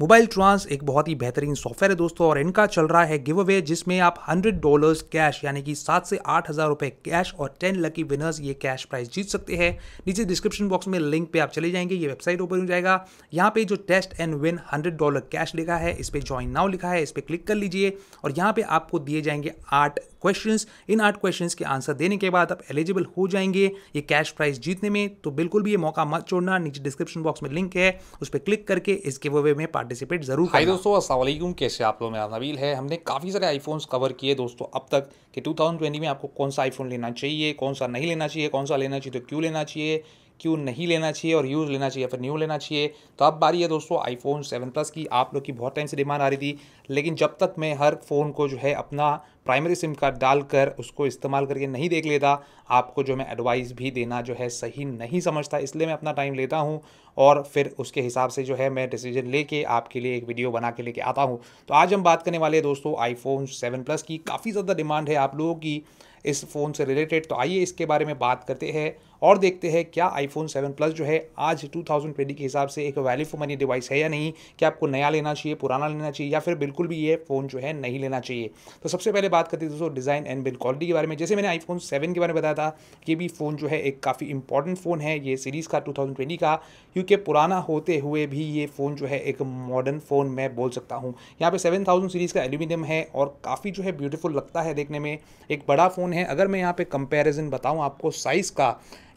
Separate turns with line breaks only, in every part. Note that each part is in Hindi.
मोबाइल ट्रांस एक बहुत ही बेहतरीन सॉफ्टवेयर है दोस्तों, और इनका चल रहा है गिव अवे जिसमें आप 100 डॉलर्स कैश यानी कि सात से आठ हज़ार रुपए कैश और 10 लकी विनर्स ये कैश प्राइज जीत सकते हैं। नीचे डिस्क्रिप्शन बॉक्स में लिंक पे आप चले जाएँगे, ये वेबसाइट ओपन हो जाएगा। यहाँ पे जो test and win 100 dollar cash लिखा है, इस पर ज्वाइन नाउ लिखा है, इस पर क्लिक कर लीजिए। और यहाँ पे आपको दिए जाएँगे आठ क्वेश्चंस इन आठ क्वेश्चंस के आंसर देने के बाद आप एलिजिबल हो जाएँगे ये कैश प्राइज जीतने में। तो बिल्कुल भी ये मौका मत छोड़ना, नीचे डिस्क्रिप्शन बॉक्स में लिंक है, उस पर क्लिक करके इस गिव अवे में पार्टिसिपेट ज़रूर
हाय दोस्तों अस्सलाम कैसे आप लोग? मेरा नबील है। हमने काफ़ी सारे आईफोन्स कवर किए दोस्तों अब तक कि 2020 में आपको कौन सा आईफोन लेना चाहिए कौन सा नहीं लेना चाहिए कौन सा लेना चाहिए तो क्यों लेना चाहिए क्यों नहीं लेना चाहिए और यूज़ लेना चाहिए फिर न्यू लेना चाहिए। तो अब बारी है दोस्तों आईफोन सेवन प्लस की। आप लोग की बहुत टाइम से डिमांड आ रही थी लेकिन जब तक मैं हर फ़ोन को जो है अपना प्राइमरी सिम कार्ड डालकर उसको इस्तेमाल करके नहीं देख लेता, आपको जो मैं एडवाइस भी देना जो है सही नहीं समझता, इसलिए मैं अपना टाइम लेता हूँ और फिर उसके हिसाब से जो है मैं डिसीज़न लेके आपके लिए एक वीडियो बना के लेके आता हूँ। तो आज हम बात करने वाले हैं दोस्तों आईफोन सेवन प्लस की। काफ़ी ज़्यादा डिमांड है आप लोगों की इस फ़ोन से रिलेटेड तो आइए इसके बारे में बात करते हैं और देखते हैं क्या आईफोन 7 प्लस जो है आज 2020 के हिसाब से एक वैल्यू फॉर मनी डिवाइस है या नहीं, क्या आपको नया लेना चाहिए, पुराना लेना चाहिए या फिर बिल्कुल भी ये फ़ोन जो है नहीं लेना चाहिए। तो सबसे पहले बात करते हैं दोस्तों डिज़ाइन एंड बिल्ड क्वालिटी के बारे में। जैसे मैंने आईफोन सेवन के बारे में बताया था, ये भी फ़ोन जो है एक काफ़ी इंपॉर्टेंट फ़ोन है, ये सीरीज़ का टू का। क्योंकि पुराना होते हुए भी ये फ़ोन जो है एक मॉडर्न फ़ोन मैं बोल सकता हूँ। यहाँ पे सेवन सीरीज़ का एल्यूमिनियम है और काफ़ी जो है ब्यूटीफुल लगता है देखने में। एक बड़ा फ़ोन है। अगर मैं यहाँ पर कंपेरिजन बताऊँ आपको साइज़ का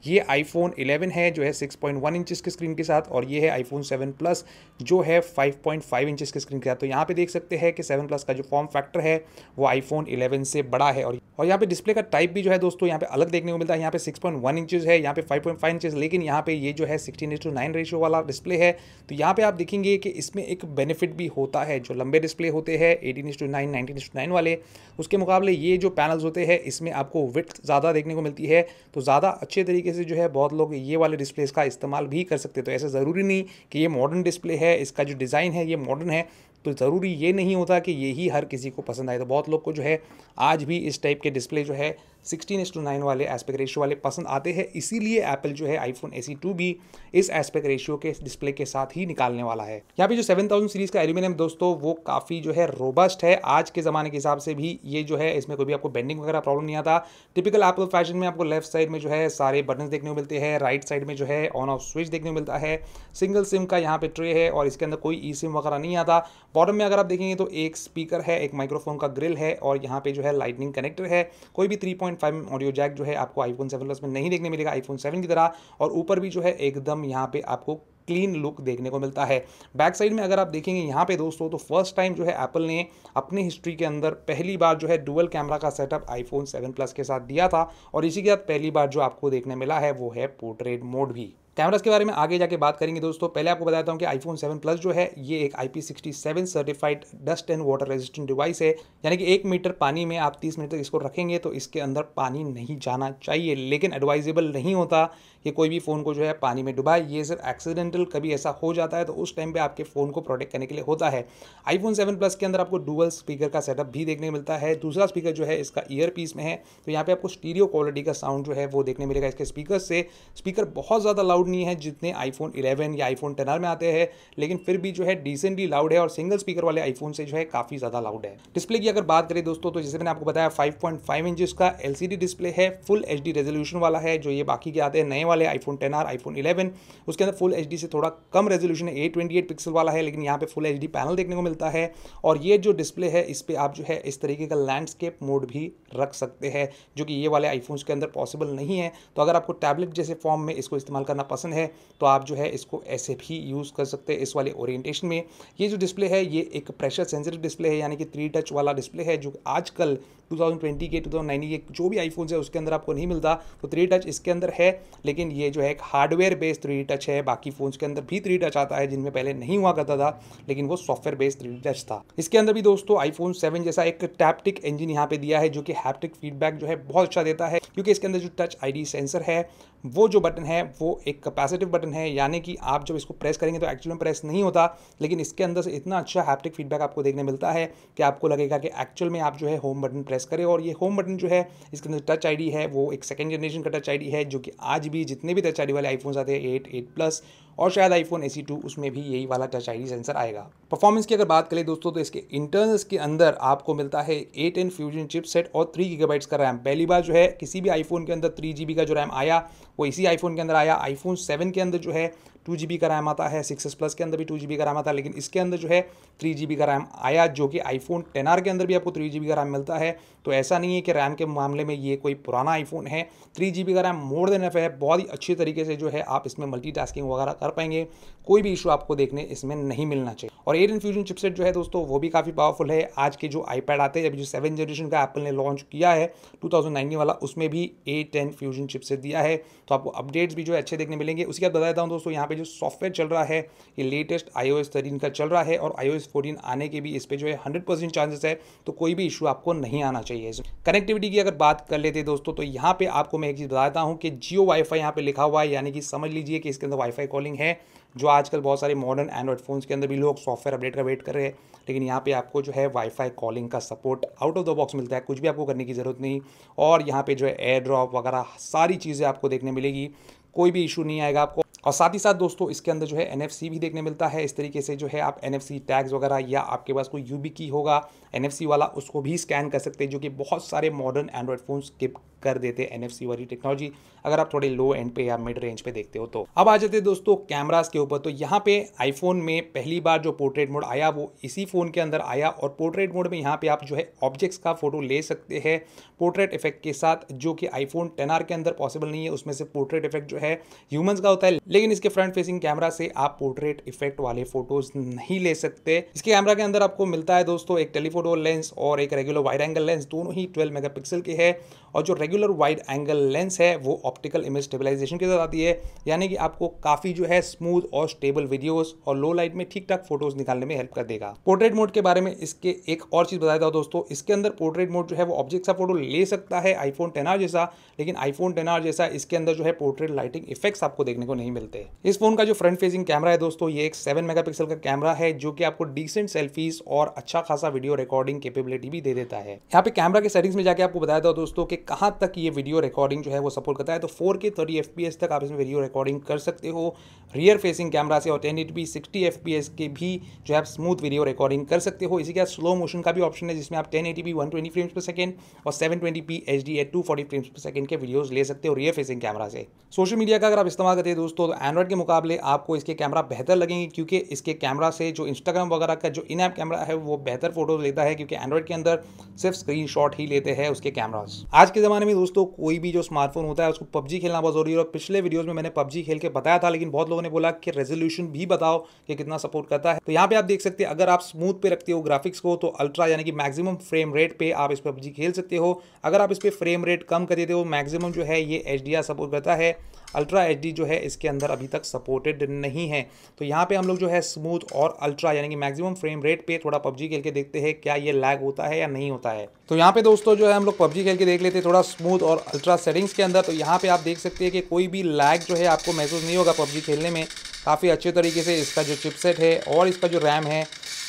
ये आईफोन 11 है, जो है 6.1 इंचेस के स्क्रीन के साथ और ये है आईफोन 7 प्लस जो है 5.5 इंचेस के स्क्रीन के साथ। तो यहाँ पे देख सकते हैं कि 7 प्लस का जो फॉर्म फैक्टर है, वो आईफोन 11 से बड़ा है। और और यहाँ पे डिस्प्ले का टाइप भी जो है दोस्तों, यहाँ पे अलग देखने को मिलता है। यहाँ पे 6.1 इंचेस है, यहाँ पे 5.5 इंचेस लेकिन यहाँ पे ये जो है सिक्सटीन टू नाइन रेशियो वाला डिस्प्ले है। तो यहाँ पे आप देखेंगे कि इसमें एक बेनिफिट भी होता है, जो लंबे डिस्प्ले होते हैं eighteen inch to nine nineteen to nine वाले। उसके मुकाबले ये जो पैनल्स होते हैं, इसमें आपको विथ ज़्यादा देखने को मिलती है। तो ज़्यादा अच्छे तरीके से जो है बहुत लोग ये वाले डिस्प्ले इसका इस्तेमाल भी कर सकते तो ऐसा ज़रूरी नहीं कि ये मॉडर्न डिस्प्ले है, इसका जो डिज़ाइन है, ये मॉडर्न है। तो ज़रूरी ये नहीं होता कि यही हर किसी को पसंद आए। तो बहुत लोग को जो है, आज भी इस टाइप के डिस्प्ले जो है सिक्सटीन एस टू नाइन वाले एस्पेक्ट रेशियो वाले पसंद आते हैं। इसीलिए एप्पल जो है आईफोन ए सी टू भी इस एस्पेक्ट रेशियो के डिस्प्ले के साथ ही निकालने वाला है। यहाँ पे जो सेवन थाउज़ेंड सीरीज़ का एल्यूमिनियम दोस्तों, वो काफ़ी जो है रोबस्ट है। आज के ज़माने के हिसाब से भी ये जो है, इसमें कोई भी आपको बेंडिंग वगैरह प्रॉब्लम नहीं आता। टिपिकल एप्पल फ़ैशन में आपको लेफ़्ट साइड में जो है, सारे बटन देखने को मिलते हैं। राइट साइड में जो है ऑन ऑफ़ स्विच देखने को मिलता है। सिंगल सिम का यहाँ पे ट्रे है और इसके अंदर कोई ई सिम वगैरह नहीं आता। बॉटम में अगर आप देखेंगे तो एक स्पीकर है, एक माइक्रोफोन का ग्रिल है और यहाँ पे जो है लाइटनिंग कनेक्टर है। कोई भी three point five audio jack जो है आपको आईफोन सेवन प्लस में नहीं देखने मिलेगा आईफोन सेवन की तरह। और ऊपर भी जो है एकदम यहाँ पे आपको क्लीन लुक देखने को मिलता है। बैक साइड में अगर आप देखेंगे यहाँ पे दोस्तों तो फ़र्स्ट टाइम जो है एप्पल ने अपनी हिस्ट्री के अंदर पहली बार जो है डुअल कैमरा का सेटअप आईफोन 7 प्लस के साथ दिया था। और इसी के साथ पहली बार जो आपको देखने मिला है, वो है पोर्ट्रेट मोड भी। कैमरास के बारे में आगे जाके बात करेंगे दोस्तों। पहले आपको बताता हूँ कि आईफोन 7 प्लस जो है, ये एक IP67 certified dust and water resistant device है। यानी कि एक मीटर पानी में आप 30 मिनट तक इसको रखेंगे तो इसके अंदर पानी नहीं जाना चाहिए। लेकिन एडवाइजेबल नहीं होता कि कोई भी फ़ोन को जो है पानी में डुबाए। ये सिर्फ़ एक्सीडेंटल कभी ऐसा हो जाता है तो उस टाइम पे आपके फ़ोन को प्रोटेक्ट करने के लिए होता है। आईफोन 7 प्लस के अंदर आपको डुअल स्पीकर का सेटअप भी देखने मिलता है। दूसरा स्पीकर जो है, इसका ईयर पीस में है। तो यहाँ पे आपको स्टीरियो क्वालिटी का साउंड जो है वो देखने मिलेगा इसके स्पीकर से। स्पीकर बहुत ज़्यादा लाउड नहीं है जितने आईफोन 11 या आईफोन टेन में आते हैं, लेकिन फिर भी जो है डिसेंटली लाउड है और सिंगल स्पीकर वाले आईफोन से जो है काफ़ी ज़्यादा लाउड है। डिस्प्ले की अगर बात करें दोस्तों तो जैसे मैंने आपको बताया फाइव पॉइंट फाइव इंच का एल डिस्प्ले है फुल एच रेजोल्यूशन वाला है, जो ये बाकी के आते हैं नए वाले आईफोन टेन आर आईफोन 11 उसके अंदर फुल एच से थोड़ा कम रेजोल्यूशन है ए पिक्सल वाला है, लेकिन यहाँ पे फुल एच पैनल देखने को मिलता है। और ये जो डिस्प्ले है, इस पर आप जो है इस तरीके का लैंडस्केप मोड भी रख सकते हैं, जो कि ये वाले आईफोन्स के अंदर पॉसिबल नहीं है। तो अगर आपको टैबलेट जैसे फॉर्म में इसको इस्तेमाल करना है तो आप जो है इसको ऐसे भी यूज़ कर सकते हैं इस वाले ओरिएंटेशन में। ये जो डिस्प्ले है, ये एक प्रेशर सेंसिटिव डिस्प्ले है, यानी कि थ्री टच वाला डिस्प्ले है, जो आजकल 2020 के 2019 के, जो भी आईफोन्स है, उसके अंदर आपको नहीं मिलता। तो थ्री टच इसके अंदर है, लेकिन ये जो है एक हार्डवेयर बेस्ड थ्री टच है। बाकी फ़ोन्स के अंदर भी थ्री टच आता है, जिनमें पहले नहीं हुआ करता था, लेकिन वो सॉफ्टवेयर बेस्ड थ्री टच था। इसके अंदर भी दोस्तों आईफोन सेवन जैसा एक टैप्टिक इंजन यहाँ पे दिया है, जो कि हैप्टिक फीडबैक जो है बहुत अच्छा देता है, क्योंकि इसके अंदर जो टच आईडी सेंसर है, वो जो बटन है, वो एक कैपेसिटिव बटन है, यानी कि आप जब इसको प्रेस करेंगे तो एक्चुअल में प्रेस नहीं होता, लेकिन इसके अंदर से इतना अच्छा हैप्टिक फीडबैक आपको देखने मिलता है कि आपको लगेगा कि एक्चुअल में आप जो है होम बटन प्रेस करें और ये होम बटन जो है, इसके अंदर टच आईडी है, वो एक सेकंड जनरेशन का टच आईडी है, जो कि आज भी जितने भी टच आईडी वाले आईफोन्स आते हैं एट एट प्लस और शायद आईफोन एसी टू उसमें भी यही वाला टच आई सेंसर आएगा। परफॉर्मेंस की अगर बात करें दोस्तों तो इसके इंटरनल्स के अंदर आपको मिलता है A ten fusion chip set और थ्री गीगाबाइट्स का रैम पहली बार जो है, किसी भी आईफोन के अंदर थ्री जी का जो रैम आया, वो इसी आईफोन के अंदर आया। आईफोन सेवन के अंदर जो है टू जी बी का रैम आता है, सिक्स प्लस के अंदर भी टू जी बी का रैम आता है, लेकिन इसके अंदर जो है थ्री जी बी का रैम आया, जो कि आईफोन टेन आर के अंदर भी आपको थ्री जी बी का रैम मिलता है। तो ऐसा नहीं है कि रैम के मामले में ये कोई पुराना आईफोन है। थ्री जी बी का रैम मोर देन एफ़ है, बहुत ही अच्छी तरीके से जो है आप इसमें मल्टी वगैरह कर पाएँगे। कोई भी इशू आपको देखने इसमें नहीं मिलना चाहिए। और एयर इन्फ्यूजन चिपसेट जो है दोस्तों, वो भी काफ़ी पावरफुल है। आज के जो आईपैड आते हैं, अभी जो सेवन जनरेशन का एप्पल ने लॉन्च किया है 2019 वाला, उसमें भी ए टेन फ्यूजन चिपसेट दिया है। तो आपको अपडेट्स भी जो है अच्छे देखने मिलेंगे। उसके बाद बता देता हूँ दोस्तों, यहाँ पे जो सॉफ्टवेयर चल रहा है, ये लेटेस्ट आई ओ का चल रहा है और आई ओ आने के भी इस पर जो है हंड्रेड परसेंट चांसेस है तो कोई भी इशू आपको नहीं आना चाहिए। कनेक्टिविटी की अगर बात कर लेते दोस्तों तो यहाँ पे आपको मैं एक चीज़ बताता हूँ कि जियो वाईफाई यहाँ पे लिखा हुआ है, यानी कि समझ लीजिए कि इसके अंदर वाईफाई कॉलिंग है, जो आजकल बहुत सारे मॉडर्न एंड्रॉइड फ़ोन्स के अंदर भी लोग सॉफ्टवेयर अपडेट का वेट कर रहे हैं, लेकिन यहाँ पे आपको जो है वाईफाई कॉलिंग का support out of the box मिलता है, कुछ भी आपको करने की ज़रूरत नहीं, और यहाँ पे जो है एयर ड्रॉप वगैरह सारी चीज़ें आपको देखने मिलेगी, कोई भी इशू नहीं आएगा आपको। और साथ ही साथ दोस्तों, इसके अंदर जो है एनएफसी भी देखने मिलता है। इस तरीके से जो है आप एनएफसी टैग्स वगैरह या आपके पास कोई यू की होगा एनएफसी वाला, उसको भी स्कैन कर सकते हैं, जो कि बहुत सारे मॉडर्न एंड्रॉयड फ़ोन स्किप कर देते हैं एनएफसी वाली टेक्नोलॉजी अगर आप थोड़े लो एंड पे या मिड रेंज पे देखते हो तो। अब आ जाते हैं दोस्तों कैमरास के ऊपर। तो यहाँ पे आईफोन में पहली बार जो पोर्ट्रेट मोड आया, वो इसी फ़ोन के अंदर आया। और पोर्ट्रेट मोड में यहाँ पे आप जो है ऑब्जेक्ट्स का फ़ोटो ले सकते हैं पोर्ट्रेट इफ़ेक्ट के साथ, जो कि आईफोन टेन के अंदर पॉसिबल नहीं है। उसमें से पोर्ट्रेट इफ़ेक्ट जो है ह्यूमंस का होता है। लेकिन इसके फ्रंट फेसिंग कैमरा से आप पोर्ट्रेट इफ़ेक्ट वाले फ़ोटोज़ नहीं ले सकते। इसके कैमरा के अंदर आपको मिलता है दोस्तों एक टेलीफोटो लेंस और एक रेगुलर वाइड एंगल लेंस दोनों ही ट्वेल्व मेगा के है। और जो रेगुलर वाइड एंगल लेंस है, वो ऑप्टिकल इमेज स्टेबलाइजेशन के साथ आती है। यानी कि आपको काफ़ी जो है स्मूथ और स्टेबल वीडियोस और लो लाइट में ठीक ठाक फ़ोटोज़ निकालने में हेल्प कर देगा। पोर्ट्रेट मोड के बारे में इसके एक और चीज़ बताया था दोस्तों। इसके अंदर पोर्ट्रेट मोड जो है वो ऑब्जेक्ट का फ़ोटो ले सकता है आईफोन टेन जैसा। लेकिन आईफोन टेन जैसा इसके अंदर जो है पोर्ट्रेट लाइटिंग इफेक्ट्स आपको देखने को नहीं मिलते। इस फ़ोन का जो फ्रंट फेसिंग कैमरा है दोस्तों, ये एक सेवन मेगा का कैमरा है, जो कि आपको डिसेंट सेल्फीज और अच्छा खासा वीडियो रिकॉर्डिंग कैपेबिलिटी भी दे देता है। यहाँ पे कैमरा के सेटिंग्स में जाके आपको बताया था दोस्तों कि कहाँ तक ये वीडियो रिकॉर्डिंग जो है वो सपोर्ट करता है। तो फोर के थर्टी एफ़ तक आप इसमें वीडियो रिकॉर्डिंग कर सकते हो। रियर फेसिंग कैमरा से और ten eight sixty F P S के भी जो है आप स्मूथ वीडियो रिकॉर्डिंग कर सकते हो। इसी के साथ स्लो मोशन का भी ऑप्शन है, जिसमें आप ten eighty one twenty frames per second और seven twenty P H D at two forty frames per second के वीडियोज़ ले सकते हो रियर फेसिंग कैमरा से। सोशल मीडिया का अगर आप इस्तेमाल करते हैं दोस्तों तो एंड्रॉइड के मुकाबले आपको इसके कैमरा बेहतर लगेंगे, क्योंकि इसके कैमरा से जो इंस्टाग्राम वगैरह का जो इन ऐप कैमरा है, वो बेहतर फ़ोटोज़ लेता है, क्योंकि एंड्रॉइड के अंदर सिर्फ़ स्क्रीन ही लेते हैं उसके कैमराज आज के ज़माने में दोस्तों, कोई भी जो स्मार्टफ़ोन होता है, उसको पबजी खेलना बहुत ज़रूरी है और पिछले वीडियोज़ में मैंने पबजी खेल के बताया था, लेकिन बहुत लोगों ने बोला कि रेजोल्यूशन भी बताओ कि कितना सपोर्ट करता है। तो यहाँ पे आप देख सकते हैं, अगर आप स्मूथ पे रखते हो ग्राफिक्स को तो अल्ट्रा यानी कि मैक्सिमम फ्रेम रेट पे आप इस पबजी खेल सकते हो। अगर आप इस पर फ्रेम रेट कम कर देते हो मैक्सिमम जो है ये एचडीआर सपोर्ट करता है। अल्ट्रा एचडी जो है इसके अंदर अभी तक सपोर्टेड नहीं है। तो यहाँ पे हम लोग जो है स्मूथ और अल्ट्रा यानी कि मैक्सिमम फ्रेम रेट पे थोड़ा पबजी खेल के देखते हैं, क्या ये लैग होता है या नहीं होता है। तो यहाँ पे दोस्तों जो है हम लोग पबजी खेल के देख लेते हैं थोड़ा स्मूथ और अल्ट्रा सेटिंग्स के अंदर। तो यहाँ पे आप देख सकते हैं कि कोई भी लैग जो है आपको महसूस नहीं होगा पबजी खेलने में काफ़ी अच्छे तरीके से इसका जो चिपसेट है और इसका जो रैम है,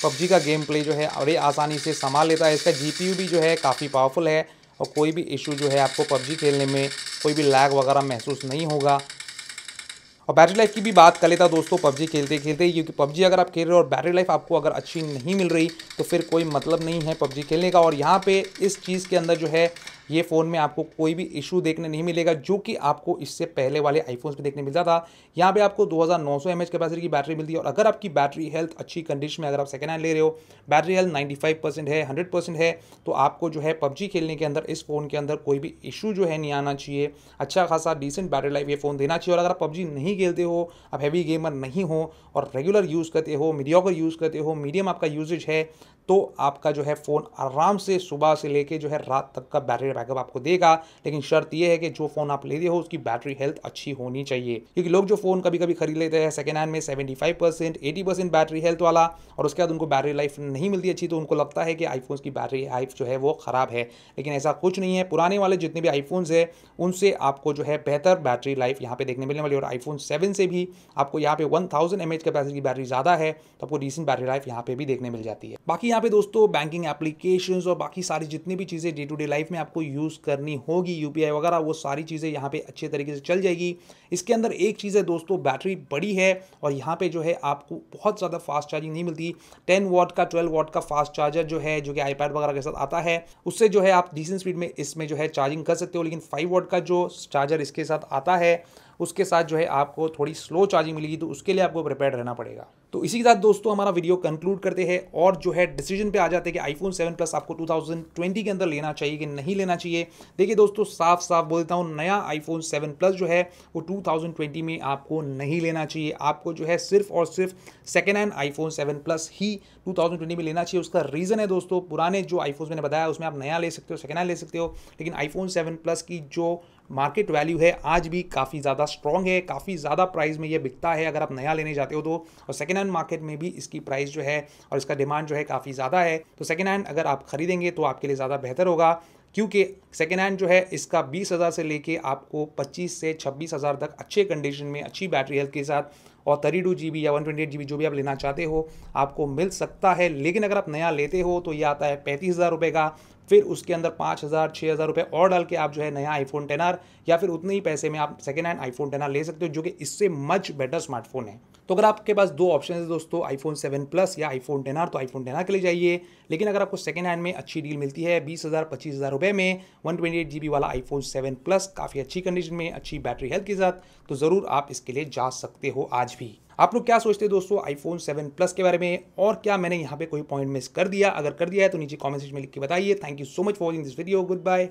पबजी का गेम प्ले जो है, बड़े आसानी से संभाल लेता है। इसका जीपीयू भी जो है काफ़ी पावरफुल है और कोई भी इशू जो है आपको पबजी खेलने में कोई भी लैग वगैरह महसूस नहीं होगा। और बैटरी लाइफ की भी बात कर लेता दोस्तों, पबजी खेलते खेलते, क्योंकि पबजी अगर आप खेल रहे हो और बैटरी लाइफ आपको अगर अच्छी नहीं मिल रही तो फिर कोई मतलब नहीं है पबजी खेलने का। और यहाँ पे इस चीज़ के अंदर जो है ये फ़ोन में आपको कोई भी इशू देखने नहीं मिलेगा, जो कि आपको इससे पहले वाले आईफोन्स में देखने मिलता था। यहाँ पे आपको 2900 सौ कैपेसिटी की बैटरी मिलती है और अगर आपकी बैटरी हेल्थ अच्छी कंडीशन में अगर आप सेकेंड हैंड ले रहे हो बैटरी हेल्थ 95 परसेंट है 100 परसेंट है तो आपको जो है पबजी खेलने के अंदर, इस फ़ोन के अंदर कोई भी इशू जो है नहीं आना चाहिए। अच्छा खासा डिसेंट बैटरी लाइफ ये फ़ोन देना चाहिए और अगर आप पबजी नहीं खेलते हो, आप हैवी गेमर नहीं हो और रेगुलर यूज़ करते हो मीडियोकर यूज़ करते हो मीडियम आपका यूजेज है तो आपका जो है फ़ोन आराम से सुबह से लेके जो है रात तक का बैटरी बैकअप आपको देगा। लेकिन शर्त यह है कि जो फ़ोन आप ले रहे हो, उसकी बैटरी हेल्थ अच्छी होनी चाहिए। क्योंकि लोग जो फ़ोन कभी कभी खरीद लेते हैं सेकेंड हैंड में seventy five percent eighty percent battery health वाला, और उसके बाद उनको बैटरी लाइफ नहीं मिलती अच्छी तो उनको लगता है कि आईफोन की बैटरी लाइफ जो है वो ख़राब है। लेकिन ऐसा कुछ नहीं है। पुराने वाले जितने भी आईफोन्स है, उनसे आपको जो है बेहतर बैटरी लाइफ यहाँ पे देखने मिलने वाली और आईफोन सेवन से भी आपको यहाँ पे वन थाउज़ेंड एम कैपेसिटी की बैटरी ज़्यादा है तो आपको डिसेंट बैटरी लाइफ यहाँ पे भी देखने मिल जाती है। बाकी यहाँ पे दोस्तों बैंकिंग एप्लीकेशन और बाकी सारी जितनी भी चीज़ें डे टू डे लाइफ में आपको यूज़ करनी होगी यूपीआई वगैरह, वो सारी चीज़ें यहाँ पे अच्छे तरीके से चल जाएगी। इसके अंदर एक चीज़ है दोस्तों, बैटरी बड़ी है और यहाँ पे जो है आपको बहुत ज़्यादा फास्ट चार्जिंग नहीं मिलती। टेन वॉट का, ट्वेल्व वॉट का फास्ट चार्जर जो है, जो कि आईपैड वगैरह के साथ आता है, उससे जो है आप डिसेंट स्पीड में इसमें जो है चार्जिंग कर सकते हो। लेकिन फाइव वॉट का जो चार्जर इसके साथ आता है उसके साथ जो है आपको थोड़ी स्लो चार्जिंग मिलेगी तो उसके लिए आपको प्रिपेयर रहना पड़ेगा। तो इसी के साथ दोस्तों, हमारा वीडियो कंक्लूड करते हैं और जो है डिसीज़न पे आ जाते हैं कि आईफोन 7 प्लस आपको 2020 के अंदर लेना चाहिए कि नहीं लेना चाहिए। देखिए दोस्तों साफ़ साफ़ बोलता हूँ, नया आईफोन 7 प्लस जो है, वो 2020 में आपको नहीं लेना चाहिए। आपको जो है सिर्फ़ और सिर्फ़ second hand iPhone seven plus ही 2020 में लेना चाहिए। उसका रीज़न है दोस्तों, पुराने जो आईफोन मैंने बताया, उसमें आप नया ले सकते हो सेकेंड हैंड ले सकते हो, लेकिन आईफोन सेवन प्लस की जो मार्केट वैल्यू है, आज भी काफ़ी ज़्यादा स्ट्रॉन्ग है, काफ़ी ज़्यादा प्राइस में ये बिकता है, अगर आप नया लेने जाते हो तो। और सेकेंड हैंड मार्केट में भी इसकी प्राइस जो है और इसका डिमांड जो है काफ़ी ज़्यादा है। तो सेकेंड हैंड अगर आप खरीदेंगे तो आपके लिए ज़्यादा बेहतर होगा, क्योंकि सेकेंड हैंड जो है इसका बीस हज़ार से लेके आपको पच्चीस से छब्बीस हज़ार तक अच्छे कंडीशन में, अच्छी बैटरी हेल्थ के साथ और थर्टी टू जी या वन ट्वेंटी एट जी जो भी आप लेना चाहते हो, आपको मिल सकता है। लेकिन अगर आप नया लेते हो तो ये आता है पैंतीस हज़ार रुपये का फिर उसके अंदर पाँच हज़ार छः हज़ार रुपये और डाल के आप जो है नया आईफोन टेन आर या फिर उतने ही पैसे में आप second hand iPhone ten R ले सकते हो, जो कि इससे मच बेटर स्मार्टफ़ोन है। तो अगर आपके पास दो ऑप्शन है दोस्तों आईफोन सेवन प्लस या आईफोन टेन आर तो आईफोन टेन आर के लिए जाइए। लेकिन अगर आपको सेकेंड हैंड में अच्छी डील मिलती है, बीस हज़ार, पच्चीस हज़ार रुपये में one twenty eight G B वाला आईफोन सेवन प्लस काफ़ी अच्छी कंडीशन में, अच्छी बैटरी हेल्थ के साथ तो ज़रूर आप इसके लिए जा सकते हो आज भी। आप लोग क्या सोचते हैं दोस्तों आईफोन सेवन प्लस के बारे में? और क्या मैंने यहाँ पे कोई पॉइंट मिस कर दिया? अगर कर दिया है तो नीचे कॉमेंट सेक्शन में लिख के बताइए। Thank you so much for watching this video goodbye